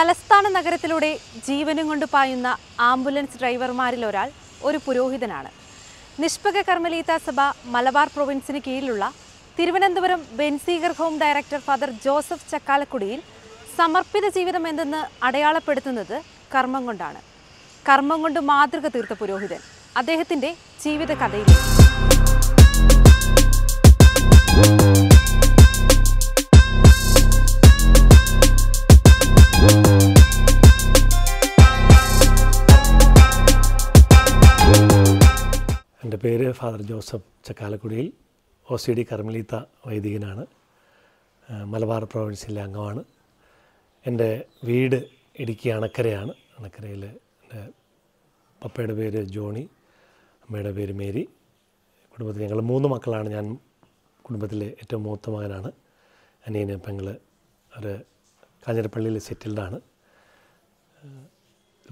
തലസ്ഥാന നഗരത്തിലൂടെ ജീവനും കൊണ്ട് പായുന്ന ആംബുലൻസ് ഡ്രൈവർമാരിൽ ഒരാൾ ഒരു പുരോഹിതനാണ്. നിഷ്പക കർമ്മലീത സഭ മലബാർ പ്രൊവിൻസിന് കീഴിലുള്ള Thiruvananthapuram Benziger home director father Joseph Chakkalakudiyil സമർപ്പിത ജീവിതം എന്തെന്ന് അടയാളപ്പെടുത്തുന്നത് കർമ്മം കൊണ്ടാണ്. കർമ്മം കൊണ്ട് മാതൃക തീർത്ത പുരോഹിതൻ. അദ്ദേഹത്തിന്റെ ജീവിത കഥയിലേക്ക് എന്റെ പേര് father Joseph Chakkalakkudiyil O C D കർമ്മലീത്ത വൈദികനാണ്. മലബാർ പ്രൊവിൻസിലെ അംഗമാണ്. എന്റെ വീട് ഇടുക്കി അണക്കരയാണ്. അണക്കരയിൽ എന്റെ പപ്പയുടെ പേര് ജോണി അമ്മയുടെ പേര് മേരി. കുടുംബത്തിൽ ഞങ്ങൾ മൂന്ന് മക്കളാണ്. ഞാൻ കുടുംബത്തിലെ ഏറ്റവും മൂത്ത മകനാണ്. അനിയന് പെങ്ങൾ ഒരു കാഞ്ഞിരപ്പള്ളിയിൽ സെറ്റിൽഡാണ്.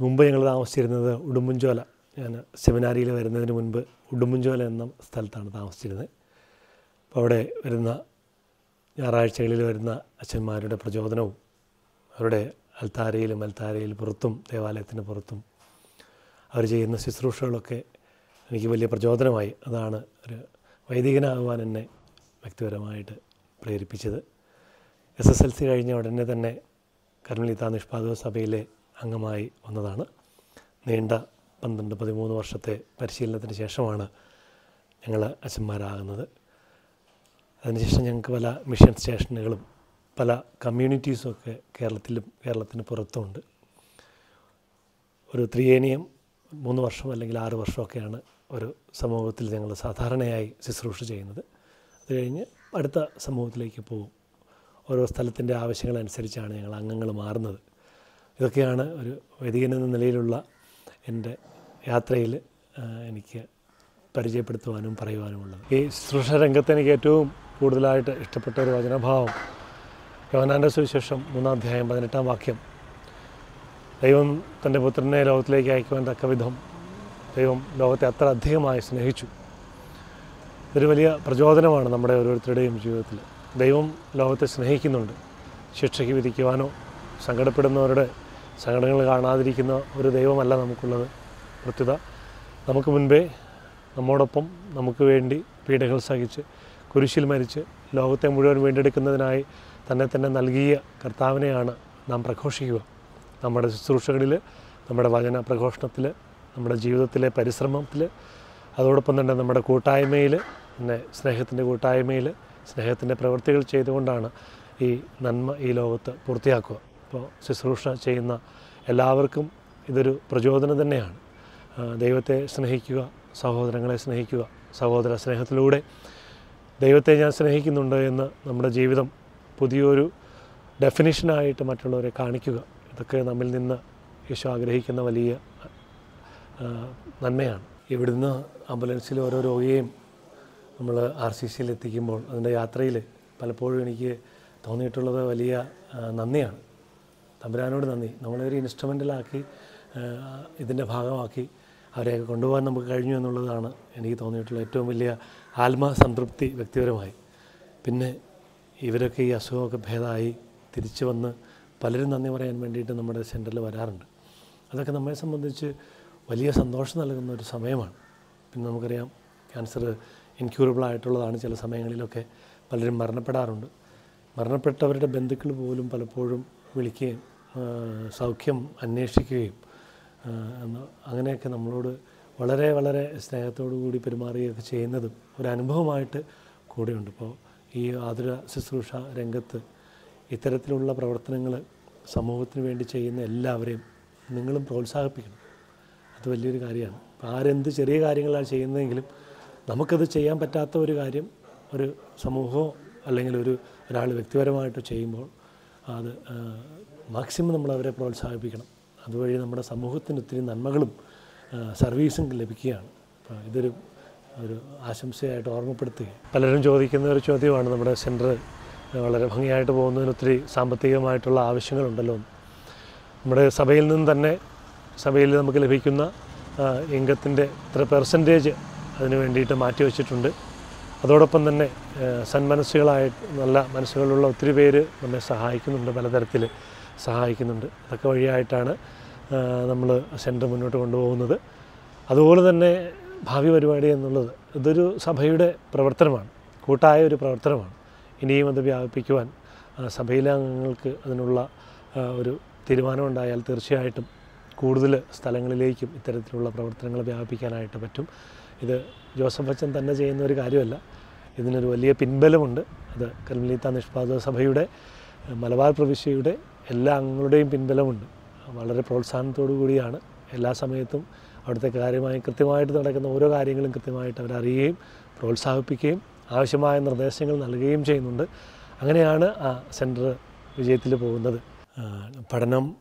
മുമ്പ് ഞങ്ങൾ താമസിച്ചിരുന്നത് ഉടുമ്പൻചോല ഞാൻ സെമിനാരിയിൽ വരുന്നതിന് മുൻപ് ഉടുമ്പുംചോല എന്ന സ്ഥലത്താണ് താമസിച്ചിരുന്നത്. അപ്പോൾ അവിടെ വരുന്ന ഞായറാഴ്ചകളിൽ വരുന്ന അച്ഛന്മാരുടെ പ്രചോദനവും അവരുടെ അൽത്താരയിലും അൽത്താരയിൽ പുറത്തും ദേവാലയത്തിന് പുറത്തും അവർ ചെയ്യുന്ന ശുശ്രൂഷകളൊക്കെ എനിക്ക് വലിയ പ്രചോദനമായി. അതാണ് ഒരു വൈദികനാകുവാൻ എന്നെ വ്യക്തിപരമായിട്ട് പ്രേരിപ്പിച്ചത്. എസ് എസ് എൽ സി കഴിഞ്ഞ ഉടനെ തന്നെ കർമ്മലിത നിഷ്പാദക സഭയിലെ അംഗമായി വന്നതാണ്. നീണ്ട പന്ത്രണ്ട് പതിമൂന്ന് വർഷത്തെ പരിശീലനത്തിന് ശേഷമാണ് ഞങ്ങൾ അച്ഛന്മാരാകുന്നത്. അതിനുശേഷം ഞങ്ങൾക്ക് പല മിഷൻ സ്റ്റേഷനുകളും പല കമ്മ്യൂണിറ്റീസും ഒക്കെ കേരളത്തിലും കേരളത്തിന് പുറത്തുമുണ്ട്. ഒരു ത്രിയേനിയം മൂന്ന് വർഷം അല്ലെങ്കിൽ ആറ് വർഷമൊക്കെയാണ് ഒരു സമൂഹത്തിൽ ഞങ്ങൾ സാധാരണയായി ശുശ്രൂഷ ചെയ്യുന്നത്. അത് കഴിഞ്ഞ് അടുത്ത സമൂഹത്തിലേക്ക് പോകും. ഓരോ സ്ഥലത്തിന്റെ ആവശ്യങ്ങളനുസരിച്ചാണ് ഞങ്ങൾ അംഗങ്ങൾ മാറുന്നത്. ഇതൊക്കെയാണ് ഒരു വൈദികൻ എന്ന നിലയിലുള്ള എന്റെ യാത്രയിൽ എനിക്ക് പരിചയപ്പെടുത്തുവാനും പറയുവാനുമുള്ളത്. ഈ ശുശ്രൂഷ രംഗത്ത് എനിക്ക് ഏറ്റവും കൂടുതലായിട്ട് ഇഷ്ടപ്പെട്ട ഒരു വചനഭാവം യോനാന്റെ സുവിശേഷം മൂന്നാം അധ്യായം പതിനെട്ടാം വാക്യം. ദൈവം തന്റെ പുത്രനെ ലോകത്തിലേക്ക് അയക്കുവാൻ തക്ക വിധം ദൈവം ലോകത്തെ അത്ര അധികമായി സ്നേഹിച്ചു. ഇതൊരു വലിയ പ്രചോദനമാണ് നമ്മുടെ ഓരോരുത്തരുടെയും ജീവിതത്തിൽ. ദൈവം ലോകത്തെ സ്നേഹിക്കുന്നുണ്ട്. ശിക്ഷയ്ക്ക് വിധിക്കുവാനോ സങ്കടപ്പെടുന്നവരുടെ സങ്കടങ്ങൾ കാണാതിരിക്കുന്ന ഒരു ദൈവമല്ല നമുക്കുള്ളത്. പ്രത്യുത നമുക്ക് മുൻപേ നമ്മോടൊപ്പം നമുക്ക് വേണ്ടി പീഡകൾ സഹിച്ച് കുരിശിൽ മരിച്ച് ലോകത്തെ മുഴുവൻ വീണ്ടെടുക്കുന്നതിനായി തന്നെ തന്നെ നൽകിയ കർത്താവിനെയാണ് നാം പ്രഘോഷിക്കുക. നമ്മുടെ ശുശ്രൂഷകളിൽ നമ്മുടെ വചന പ്രഘോഷണത്തിൽ നമ്മുടെ ജീവിതത്തിലെ പരിശ്രമത്തിൽ അതോടൊപ്പം തന്നെ നമ്മുടെ കൂട്ടായ്മയിൽ പിന്നെ സ്നേഹത്തിന്റെ കൂട്ടായ്മയിൽ സ്നേഹത്തിന്റെ പ്രവൃത്തികൾ ചെയ്തുകൊണ്ടാണ് ഈ നന്മ ഈ ലോകത്ത് പൂർത്തിയാക്കുക. അപ്പോൾ ശുശ്രൂഷ ചെയ്യുന്ന എല്ലാവർക്കും ഇതൊരു പ്രചോദനം തന്നെയാണ്. ദൈവത്തെ സ്നേഹിക്കുക സഹോദരങ്ങളെ സ്നേഹിക്കുക സഹോദര സ്നേഹത്തിലൂടെ ദൈവത്തെ ഞാൻ സ്നേഹിക്കുന്നുണ്ട് എന്ന് നമ്മുടെ ജീവിതം പുതിയൊരു ഡെഫിനിഷനായിട്ട് മറ്റുള്ളവരെ കാണിക്കുക. ഇതൊക്കെ നമ്മിൽ നിന്ന് യേശു ആഗ്രഹിക്കുന്ന വലിയ നന്മയാണ്. ഇവിടുന്ന് ആംബുലൻസിൽ ഓരോ രോഗിയെയും നമ്മൾ ആർ സി സിയിൽ എത്തിക്കുമ്പോൾ അതിന്റെ യാത്രയിൽ പലപ്പോഴും എനിക്ക് തോന്നിയിട്ടുള്ളത് വലിയ നന്ദിയാണ്. തമ്പുരാനോട് നന്ദി. നമ്മളൊരു ഇൻസ്ട്രുമെന്റലാക്കി ഇതിന്റെ ഭാഗമാക്കി അവരെയൊക്കെ കൊണ്ടുപോകാൻ നമുക്ക് കഴിഞ്ഞു എന്നുള്ളതാണ് എനിക്ക് തോന്നിയിട്ടുള്ള ഏറ്റവും വലിയ ആത്മസംതൃപ്തി വ്യക്തിപരമായി. പിന്നെ ഇവരൊക്കെ ഈ അസുഖമൊക്കെ ഭേദമായി തിരിച്ചു വന്ന് പലരും നന്ദി പറയാൻ വേണ്ടിയിട്ട് നമ്മുടെ സെന്ററിൽ വരാറുണ്ട്. അതൊക്കെ നമ്മെ സംബന്ധിച്ച് വലിയ സന്തോഷം നൽകുന്ന ഒരു സമയമാണ്. പിന്നെ നമുക്കറിയാം ക്യാൻസർ ഇൻക്യൂറബിൾ ആയിട്ടുള്ളതാണ് ചില സമയങ്ങളിലൊക്കെ പലരും മരണപ്പെടാറുണ്ട്. മരണപ്പെട്ടവരുടെ ബന്ധുക്കൾ പോലും പലപ്പോഴും വിളിക്കുകയും സൗഖ്യം അന്വേഷിക്കുകയും അങ്ങനെയൊക്കെ നമ്മളോട് വളരെ വളരെ സ്നേഹത്തോടു കൂടി പെരുമാറുകയൊക്കെ ചെയ്യുന്നതും ഒരു അനുഭവമായിട്ട് കൂടെയുണ്ട്. ഇപ്പോൾ ഈ ആതുര ശുശ്രൂഷ രംഗത്ത് ഇത്തരത്തിലുള്ള പ്രവർത്തനങ്ങൾ സമൂഹത്തിന് വേണ്ടി ചെയ്യുന്ന എല്ലാവരെയും നിങ്ങളും പ്രോത്സാഹിപ്പിക്കണം. അത് വലിയൊരു കാര്യമാണ്. ഇപ്പോൾ ആരെന്ത് ചെറിയ കാര്യങ്ങളാണ് ചെയ്യുന്നതെങ്കിലും നമുക്കത് ചെയ്യാൻ പറ്റാത്ത ഒരു കാര്യം ഒരു സമൂഹമോ അല്ലെങ്കിൽ ഒരു ഒരാൾ വ്യക്തിപരമായിട്ട് ചെയ്യുമ്പോൾ അത് മാക്സിമം നമ്മൾ അവരെ പ്രോത്സാഹിപ്പിക്കണം. അതുവഴി നമ്മുടെ സമൂഹത്തിന് ഒത്തിരി നന്മകളും സർവീസും ലഭിക്കുകയാണ്. അപ്പോൾ ഇതൊരു ഒരു ആശംസയായിട്ട് ഓർമ്മപ്പെടുത്തുക പലരും ചോദിക്കുന്ന ഒരു ചോദ്യമാണ് നമ്മുടെ സെന്റർ വളരെ ഭംഗിയായിട്ട് പോകുന്നതിന് ഒത്തിരി സാമ്പത്തികമായിട്ടുള്ള ആവശ്യങ്ങളുണ്ടല്ലോ നമ്മുടെ സഭയിൽ നിന്ന് തന്നെ സഭയിൽ നമുക്ക് ലഭിക്കുന്ന ഇംഗത്തിന്റെ ഇത്ര പെർസെന്റേജ് അതിന് വേണ്ടിയിട്ട് മാറ്റി വച്ചിട്ടുണ്ട് അതോടൊപ്പം തന്നെ സന്മനസ്സുകളായി നല്ല മനസ്സുകളുള്ള ഒത്തിരി പേര് നമ്മെ സഹായിക്കുന്നുണ്ട് പലതരത്തിൽ സഹായിക്കുന്നുണ്ട്. അതൊക്കെ വഴിയായിട്ടാണ് നമ്മൾ സെന്റർ മുന്നോട്ട് കൊണ്ടുപോകുന്നത്. അതുപോലെ തന്നെ ഭാവി പരിപാടി എന്നുള്ളത് ഇതൊരു സഭയുടെ പ്രവർത്തനമാണ് കൂട്ടായ ഒരു പ്രവർത്തനമാണ്. ഇനിയും അത് വ്യാപിപ്പിക്കുവാൻ സഭയിലെ അംഗങ്ങൾക്ക് അതിനുള്ള ഒരു തീരുമാനമുണ്ടായാൽ തീർച്ചയായിട്ടും കൂടുതൽ സ്ഥലങ്ങളിലേക്കും ഇത്തരത്തിലുള്ള പ്രവർത്തനങ്ങൾ വ്യാപിപ്പിക്കാനായിട്ട് പറ്റും. ഇത് ജോസഫ് അച്ഛൻ തന്നെ ചെയ്യുന്ന ഒരു കാര്യമല്ല. ഇതിനൊരു വലിയ പിൻബലമുണ്ട്. അത് കർമ്മലീത്ത നിഷ്പാദ സഭയുടെ മലബാർ പ്രവിശ്യയുടെ എല്ലാ അംഗങ്ങളുടെയും പിൻബലമുണ്ട്. വളരെ പ്രോത്സാഹനത്തോടു കൂടിയാണ് എല്ലാ സമയത്തും അവിടുത്തെ കാര്യമായി കൃത്യമായിട്ട് നടക്കുന്ന ഓരോ കാര്യങ്ങളും കൃത്യമായിട്ട് അവരറിയുകയും പ്രോത്സാഹിപ്പിക്കുകയും ആവശ്യമായ നിർദ്ദേശങ്ങൾ നൽകുകയും ചെയ്യുന്നുണ്ട്. അങ്ങനെയാണ് ആ സെന്റർ വിജയത്തിൽ പോകുന്നത്. പഠനം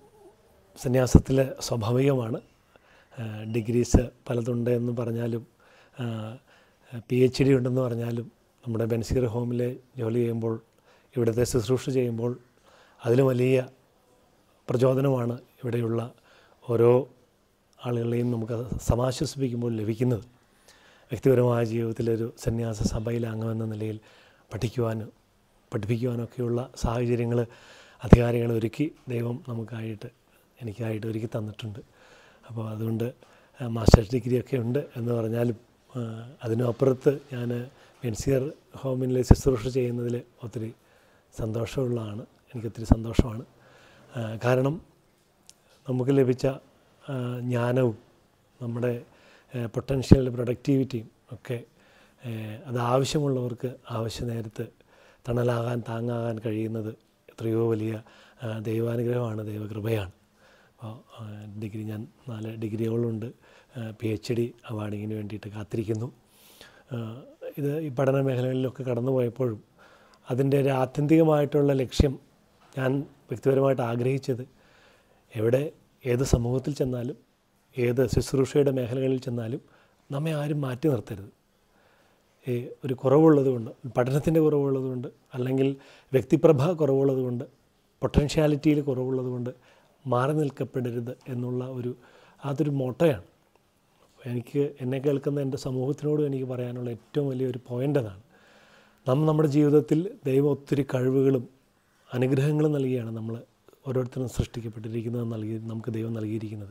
സന്യാസത്തിൽ സ്വാഭാവികമാണ്. ഡിഗ്രീസ് പലതുണ്ട് എന്ന് പറഞ്ഞാലും പി എച്ച് ഡി ഉണ്ടെന്ന് പറഞ്ഞാലും നമ്മുടെ ബെൻസീർ ഹോമിൽ ജോലി ചെയ്യുമ്പോൾ ഇവിടുത്തെ ശുശ്രൂഷ ചെയ്യുമ്പോൾ അതിൽ വലിയ പ്രചോദനമാണ് ഇവിടെയുള്ള ഓരോ ആളുകളെയും നമുക്ക് സമാശ്വസിപ്പിക്കുമ്പോൾ ലഭിക്കുന്നത്. വ്യക്തിപരമായ ജീവിതത്തിലൊരു സന്യാസ സഭയിലെ അംഗമെന്ന നിലയിൽ പഠിക്കുവാനും പഠിപ്പിക്കുവാനൊക്കെയുള്ള സാഹചര്യങ്ങൾ അധികാരികൾ ഒരുക്കി ദൈവം നമുക്കായിട്ട് എനിക്കായിട്ട് ഒരുക്കി തന്നിട്ടുണ്ട്. അപ്പോൾ അതുകൊണ്ട് മാസ്റ്റേഴ്സ് ഡിഗ്രിയൊക്കെ ഉണ്ട് എന്ന് പറഞ്ഞാലും ആ, അതിനും അപ്പുറത്ത് ഞാൻ എൻസിയർ ഹോമിൽ ശുശ്രൂഷ ചെയ്യുന്നതിൽ ഒത്തിരി സന്തോഷമുള്ളതാണ്. എനിക്കൊത്തിരി സന്തോഷമാണ്. കാരണം നമുക്ക് ലഭിച്ച ജ്ഞാനവും നമ്മുടെ പൊട്ടൻഷ്യൽ പ്രൊഡക്റ്റിവിറ്റിയും ഒക്കെ അത് ആവശ്യമുള്ളവർക്ക് ആവശ്യ നേരത്ത് തണലാകാൻ താങ്ങാകാൻ കഴിയുന്നത് എത്രയോ വലിയ ദൈവാനുഗ്രഹമാണ് ദൈവകൃപയാണ്. അപ്പോൾ ഡിഗ്രി ഞാൻ നാല് ഡിഗ്രികളുണ്ട് പി എച്ച് ഡി അവാർഡിങ്ങിന് വേണ്ടിയിട്ട് കാത്തിരിക്കുന്നു. ഇത് ഈ പഠന മേഖലകളിലൊക്കെ കടന്നു പോയപ്പോഴും അതിന്റെ ഒരു ആത്യന്തികമായിട്ടുള്ള ലക്ഷ്യം ഞാൻ വ്യക്തിപരമായിട്ട് ആഗ്രഹിച്ചത് എവിടെ ഏത് സമൂഹത്തിൽ ചെന്നാലും ഏത് ശുശ്രൂഷയുടെ മേഖലകളിൽ ചെന്നാലും നമ്മെ ആരും മാറ്റി നിർത്തരുത്. ഈ ഒരു കുറവുള്ളതുകൊണ്ട് പഠനത്തിന്റെ കുറവുള്ളതുകൊണ്ട് അല്ലെങ്കിൽ വ്യക്തിപ്രഭ കുറവുള്ളതുകൊണ്ട് പൊട്ടൻഷ്യാലിറ്റിയിൽ കുറവുള്ളത് കൊണ്ട് മാറി നിൽക്കപ്പെടരുത് എന്നുള്ള ഒരു അതൊരു മൊട്ടയാണ്. എനിക്ക് എന്നെ കേൾക്കുന്ന എന്റെ സമൂഹത്തിനോടും എനിക്ക് പറയാനുള്ള ഏറ്റവും വലിയൊരു പോയിന്റ് അതാണ്. നാം നമ്മുടെ ജീവിതത്തിൽ ദൈവം ഒത്തിരി കഴിവുകളും അനുഗ്രഹങ്ങളും നൽകിയാണ് നമ്മൾ ഓരോരുത്തരും സൃഷ്ടിക്കപ്പെട്ടിരിക്കുന്നത് നൽകി നമുക്ക് ദൈവം നൽകിയിരിക്കുന്നത്.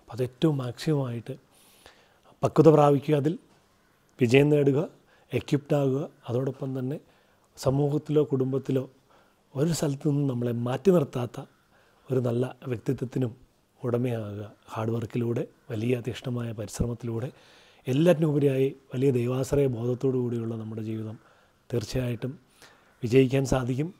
അപ്പോൾ അത് ഏറ്റവും മാക്സിമമായിട്ട് പക്വത പ്രാപിക്കുക അതിൽ വിജയം നേടുക എക്യുപ്ഡ് ആകുക. അതോടൊപ്പം തന്നെ സമൂഹത്തിലോ കുടുംബത്തിലോ ഒരു സ്ഥലത്തു നിന്നും നമ്മളെ മാറ്റി നിർത്താത്ത ഒരു നല്ല വ്യക്തിത്വത്തിനും ഉടമയാകുക. ഹാർഡ് വർക്കിലൂടെ വലിയ തീക്ഷ്ണമായ പരിശ്രമത്തിലൂടെ എല്ലാറ്റിനുപരിയായി വലിയ ദൈവാശ്രയ ബോധത്തോടു കൂടിയുള്ള നമ്മുടെ ജീവിതം തീർച്ചയായിട്ടും വിജയിക്കാൻ സാധിക്കും.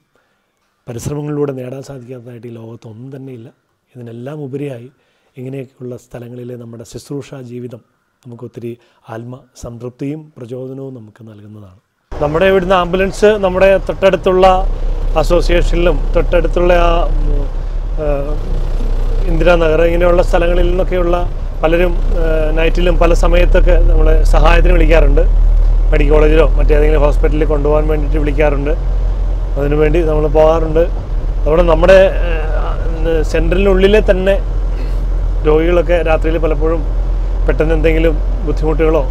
പരിശ്രമങ്ങളിലൂടെ നേടാൻ സാധിക്കാത്തതായിട്ട് ഈ ലോകത്തൊന്നും തന്നെ തന്നെയില്ല. ഇതിനെല്ലാം ഉപരിയായി ഇങ്ങനെയൊക്കെയുള്ള സ്ഥലങ്ങളിലെ നമ്മുടെ ശുശ്രൂഷ ജീവിതം നമുക്കൊത്തിരി ആത്മ സംതൃപ്തിയും പ്രചോദനവും നമുക്ക് നൽകുന്നതാണ്. നമ്മുടെ ഇവിടുന്ന് ആംബുലൻസ് നമ്മുടെ തൊട്ടടുത്തുള്ള അസോസിയേഷനിലും തൊട്ടടുത്തുള്ള ആ, ഇന്ദിരാനഗർ ഇങ്ങനെയുള്ള സ്ഥലങ്ങളിൽ നിന്നൊക്കെയുള്ള പലരും നൈറ്റിലും പല സമയത്തൊക്കെ നമ്മളെ സഹായത്തിന് വിളിക്കാറുണ്ട്. മെഡിക്കൽ കോളേജിലോ മറ്റേതെങ്കിലും ഹോസ്പിറ്റലിൽ കൊണ്ടുപോകാൻ വേണ്ടിയിട്ട് വിളിക്കാറുണ്ട്. അതിനുവേണ്ടി നമ്മൾ പോകാറുണ്ട്. അവിടെ നമ്മുടെ സെന്ററിനുള്ളിലെ തന്നെ രോഗികളൊക്കെ രാത്രിയിൽ പലപ്പോഴും പെട്ടെന്ന് എന്തെങ്കിലും ബുദ്ധിമുട്ടുകളോ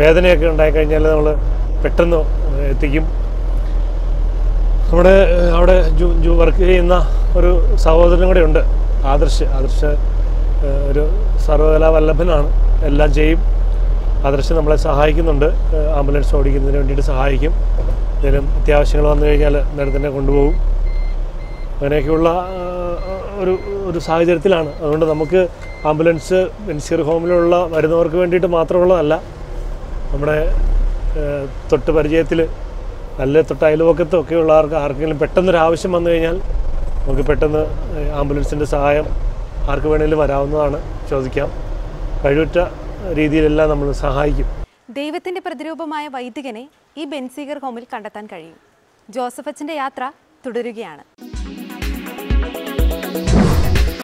വേദനയൊക്കെ ഉണ്ടായിക്കഴിഞ്ഞാൽ നമ്മൾ പെട്ടെന്ന് എത്തിക്കും. നമ്മുടെ അവിടെ വർക്ക് ചെയ്യുന്ന ഒരു സഹോദരനും കൂടെ ഉണ്ട്. ആദർശ്. ആദർശ് ഒരു സർവകലാ വല്ലഭനാണ്. എല്ലാം ചെയ്യും. ആദർശ് നമ്മളെ സഹായിക്കുന്നുണ്ട്. ആംബുലൻസ് ഓടിക്കുന്നതിന് വേണ്ടിയിട്ട് സഹായിക്കും. എന്തെങ്കിലും അത്യാവശ്യങ്ങൾ വന്നു കഴിഞ്ഞാൽ നേരെ തന്നെ കൊണ്ടുപോകും. അങ്ങനെയൊക്കെയുള്ള ഒരു ഒരു സാഹചര്യത്തിലാണ്. അതുകൊണ്ട് നമുക്ക് ആംബുലൻസ് ബെൻസീർ ഹോമിലുള്ള വരുന്നവർക്ക് വേണ്ടിയിട്ട് മാത്രമുള്ളതല്ല. നമ്മുടെ തൊട്ട് പരിചയത്തിൽ നല്ല തൊട്ട് അയൽവക്കത്തും ഒക്കെ ഉള്ളവർക്ക് ആർക്കെങ്കിലും പെട്ടെന്നൊരു ആവശ്യം വന്നു കഴിഞ്ഞാൽ നമുക്ക് പെട്ടെന്ന് ആംബുലൻസിന്റെ സഹായം ആർക്ക് വേണമെങ്കിലും വരാവുന്നതാണ് ചോദിക്കാം. കഴിവുറ്റ രീതിയിലെല്ലാം നമ്മൾ സഹായിക്കും. ദൈവത്തിന്റെ പ്രതിരൂപമായ വൈദികനെ ഈ ബെൻസീഗർ ഹോമിൽ കണ്ടെത്താൻ കഴിയും. ജോസഫച്ചന്റെ യാത്ര തുടരുകയാണ്.